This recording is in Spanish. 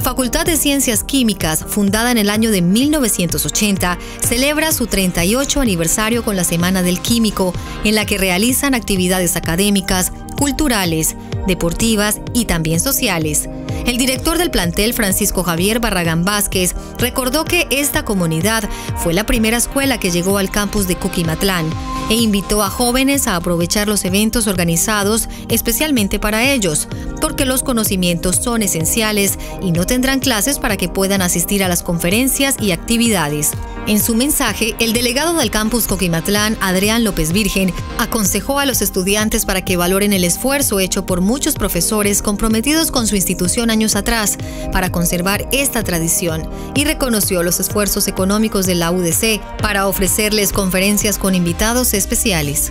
Facultad de Ciencias Químicas, fundada en el año de 1980, celebra su 38 aniversario con la Semana del Químico, en la que realizan actividades académicas, culturales, deportivas y también sociales. El director del plantel, Francisco Javier Barragán Vázquez, recordó que esta comunidad fue la primera escuela que llegó al campus de Coquimatlán e invitó a jóvenes a aprovechar los eventos organizados especialmente para ellos, porque los conocimientos son esenciales y no tendrán clases para que puedan asistir a las conferencias y actividades. En su mensaje, el delegado del campus Coquimatlán, Adrián López Virgen, aconsejó a los estudiantes para que valoren el esfuerzo hecho por muchos profesores comprometidos con su institución años atrás para conservar esta tradición y reconoció los esfuerzos económicos de la UDC para ofrecerles conferencias con invitados especiales.